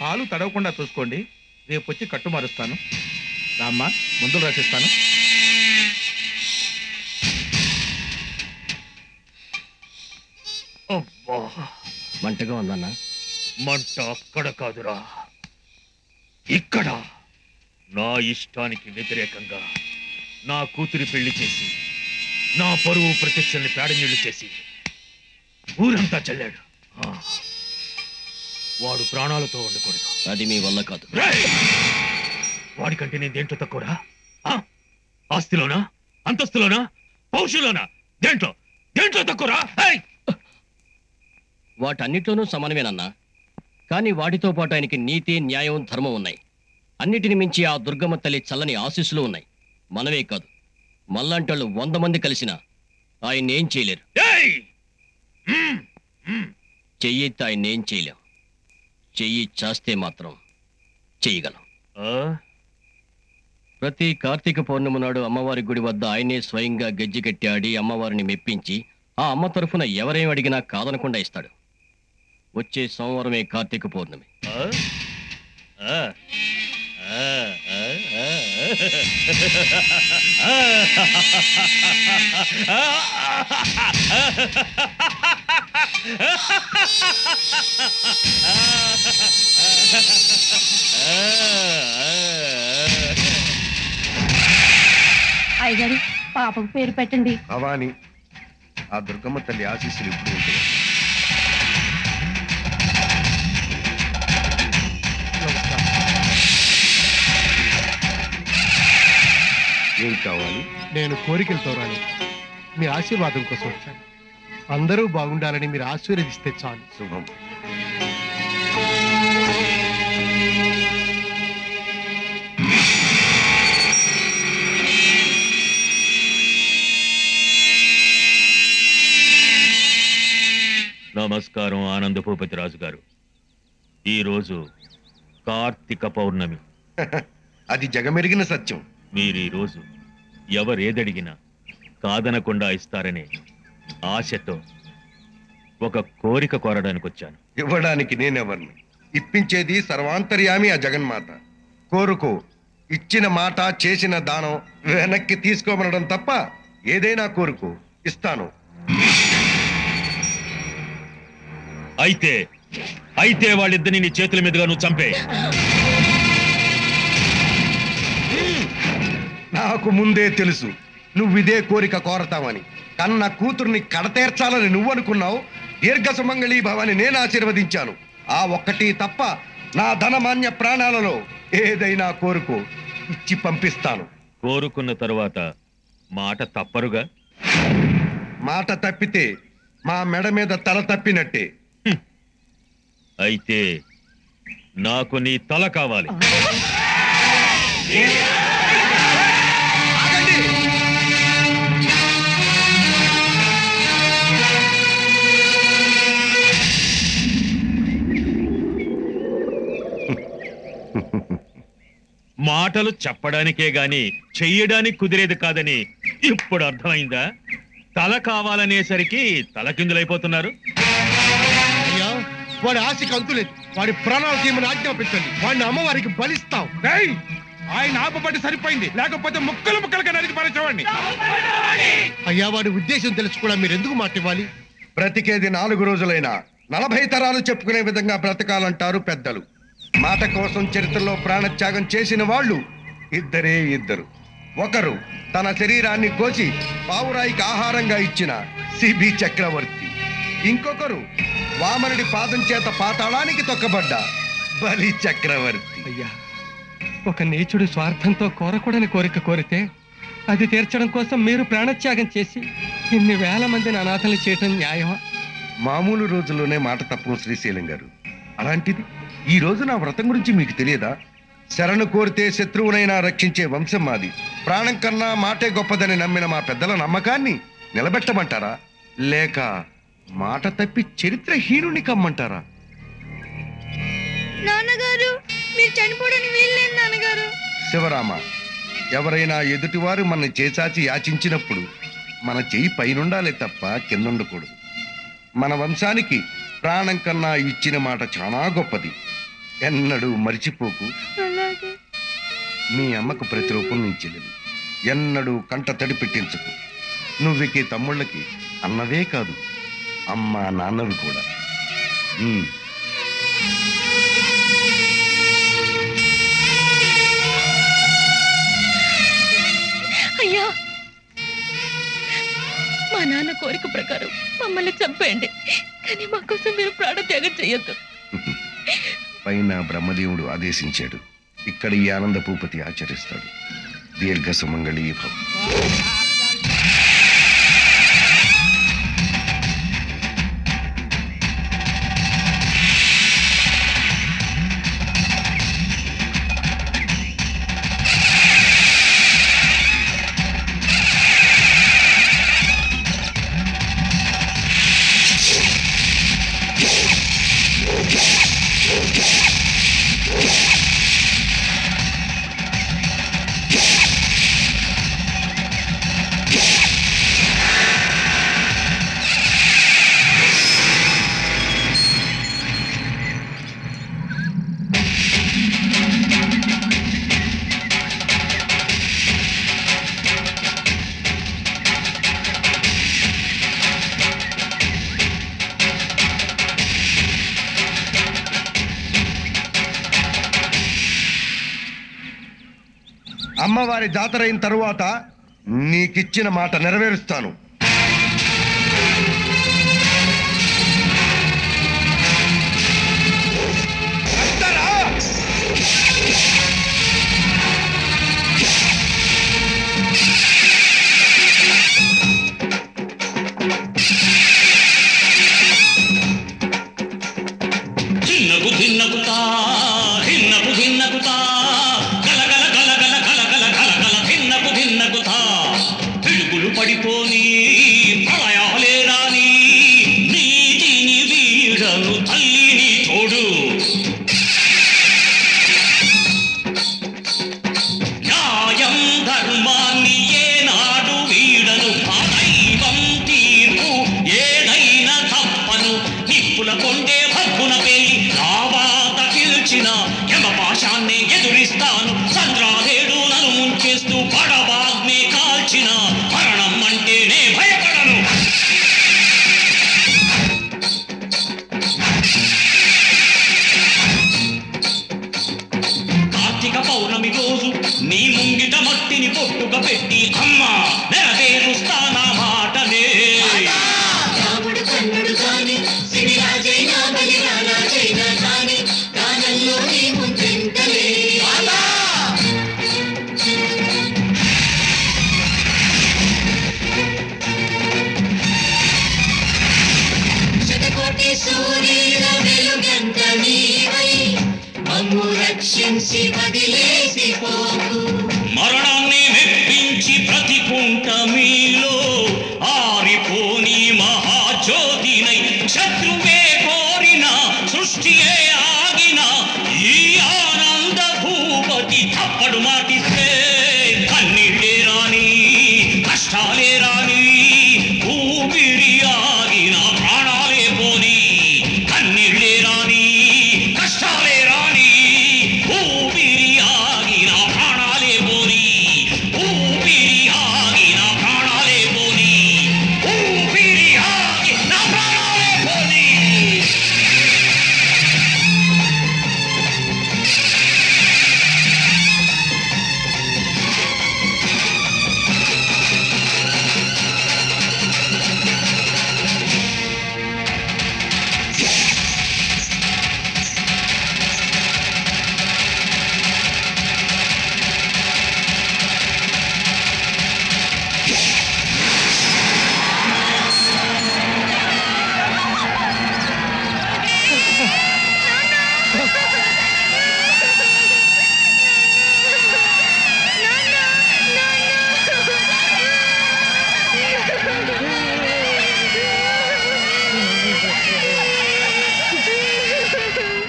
కాలు తడవకుండా చూసుకోండి. రేపు వచ్చి కట్టు మారుస్తాను. రామ్మా మందులు రాసిస్తాను. అబ్బా. మంటగా ఉందన్నా. మంట అక్కడ కాదురా. ఇక్కడ. నా ఇష్టానికి వ్యతిరేకంగా నా కూతురి పెళ్ళి చేసి నా పరువు ప్రతిష్టల్ని పేడనీళ్ళు చేసి ఊరంతా చల్లాడు. ఆ. వాడు ప్రాణాలతో ఉండకూడదు. అది మీ వల్ల కాదు! వాడికంటే నేను దేంట్లో తక్కువరా? ఆ? ఆస్తిలోనా? అంతస్తులోనా? పౌషులోనా దేంట్లో? దేంట్లో తక్కువరా! వాటన్నిట్లోనూ సమానమేనన్నా. కానీ వాటితో పాటు ఆయనకి నీతి న్యాయం ధర్మం ఉన్నాయి. అన్నిటిని మించి ఆ దుర్గమ్మ తల్లి చల్లని ఆశీస్సులు ఉన్నాయి. మనమే కాదు. మల్లంటోళ్ళు వంద మంది కలిసినా ఆయన ఏం చేయలేరు! చెయ్యెత్తి ఆయన ఏం చేయలేం. చెయ్యి చాస్తే మాత్రం చెయ్యగలం ఆ? ప్రతి కార్తీక పౌర్ణమి నాడు అమ్మవారి గుడి వద్ద ఆయనే స్వయంగా గజ్జి కట్టి ఆడి అమ్మవారిని మెప్పించి ఆ అమ్మ తరఫున ఎవరేం అడిగినా కాదనకుండా ఇస్తాడు వచ్చే సోమవారమే కార్తీక పౌర్ణమి ఆ? అయ్యగారు పాపకు పేరు పెట్టండి. భవాని ఆ దుర్గమ్మ తల్లి ఆశీస్సులు ఇప్పుడు ఉంటాయి. ఏం కావాలి? నేను కోరికలతో రాలేదు మీ ఆశీర్వాదం కోసం వచ్చాను. అందరూ బాగుండాలని మీరు ఆశీర్వదిస్తే చాలు. శుభం. నమస్కారం ఆనంద భూపతి రాజు గారు ఈరోజు కార్తీక పౌర్ణమి. అది జగమెరిగిన సత్యం. మీరు ఈరోజు ఎవరేదడిగినా కాదనకుండా ఇస్తారనే ఆశతో ఒక కోరిక కోరడానికి వచ్చాను ఇవ్వడానికి నేనెవరిని? ఇప్పించేది సర్వాంతర్యామి ఆ జగన్మాత. కోరుకో ఇచ్చిన మాట చేసిన దానం వెనక్కి తీసుకోమనడం తప్ప ఏదైనా కోరుకో ఇస్తాను. అయితే అయితే వాళ్ళిద్దరిని నీ చేతుల మీదుగా నువ్వు చంపే నాకు ముందే తెలుసు నువ్వు ఇదే కోరిక కోరతావని. కన్న కూతుర్ని కడతేర్చాలని నువ్వు అనుకున్నావు దీర్ఘ సుమంగళీ భవాని నేను ఆశీర్వదించాను. ఆ ఒక్కటి తప్ప నా ధనమాన్య ప్రాణాలలో ఏదైనా కోరుకో ఇచ్చి పంపిస్తాను. కోరుకున్న తరువాత మాట తప్పరుగా? మాట తప్పితే మా మెడ మీద తల తప్పినట్టే. అయితే నాకు నీ తల కావాలి. మాటలు చెప్పడానికే గాని చెయ్యడానికి కుదిరేది కాదని ఇప్పుడు అర్థమైందా? తల కావాలనేసరికి తలకిందులైపోతున్నారు. వాడి ఆశకి అంతులేదు వాడి ప్రాణాలు తీయమని ఆజ్ఞాపించండి. వాడిని అమ్మవారికి బలిస్తాం! ఆయన ఆపబట్టి సరిపోయింది. లేకపోతే ముక్కలు ముక్కలుగా నరికి పరచవండి అయ్యా వాడి ఉద్దేశం తెలుసు కూడా మీరు ఎందుకు మాట ఇవ్వాలి? బ్రతికేది నాలుగు రోజులైనా నలభై తరాలు చెప్పుకునే విధంగా బ్రతకాలంటారు పెద్దలు. మాట కోసం చరిత్రలో ప్రాణత్యాగం చేసిన వాళ్ళు ఇద్దరే ఇద్దరు. ఒకరు తన శరీరాన్ని కోసి పావురాయికి ఆహారంగా ఇచ్చిన సిబి చక్రవర్తి. ఇంకొకరు వామనుడి పాదం చేత పాతాళానికి తొక్కబడ్డ. బలి చక్రవర్తి. అయ్యా ఒక నీచుడు స్వార్థంతో కోరకూడని కోరిక కోరితే అది తీర్చడం కోసం మీరు ప్రాణత్యాగం చేసి ఇన్ని వేల మందిని అనాథలు చేయటం న్యాయమా? మామూలు రోజుల్లోనే మాట తప్పం శ్రీశైలం గారు. అలాంటిది ఈ రోజు నా వ్రతం గురించి మీకు తెలియదా? శరణు కోరితే శత్రువునైనా రక్షించే వంశం మాది. ప్రాణం కన్నా మాటే గొప్పదని నమ్మిన మా పెద్దల నమ్మకాన్ని నిలబెట్టమంటారా? లేక మాట తప్పి చరిత్రహీనుని కమ్మంటారా? నాన్నగారు మీరు చనిపోవడానికి వీల్లేదు నాన్నగారు. శివరామ ఎవరైనా ఎదుటివారు మన చేసాచి యాచించినప్పుడు మన చేయి పైనుండాలి తప్ప కిందండకూడదు. మన వంశానికి ప్రాణం కన్నా ఇచ్చిన మాట చాలా గొప్పది. ఎన్నడూ మరిచిపోకు. మీ అమ్మకు ప్రతి రూపొందించలేదు ఎన్నడూ కంట తడి పెట్టించకు. నువ్వుకి తమ్ముళ్ళకి అన్నవే కాదు. అమ్మ నాన్నలు కూడా. అయ్యా! మా నాన్న కోరిక ప్రకారం మమ్మల్ని చంపేయండి. కానీ మా కోసం మీరు ప్రాణత్యాగం చేయొద్దు. పైన బ్రహ్మదేవుడు ఆదేశించాడు. ఇక్కడ ఈ ఆనంద భూపతి ఆచరిస్తాడు. దీర్ఘ సుమంగళీ అమ్మవారి జాతర అయిన తరువాత నీకిచ్చిన మాట నెరవేరుస్తాను. You know. 希望的。